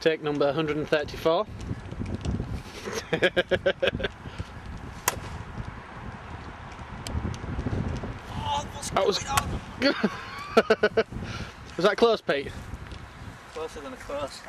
Take number 134. Oh, That was- good. Was that close, Pete? Closer than a close.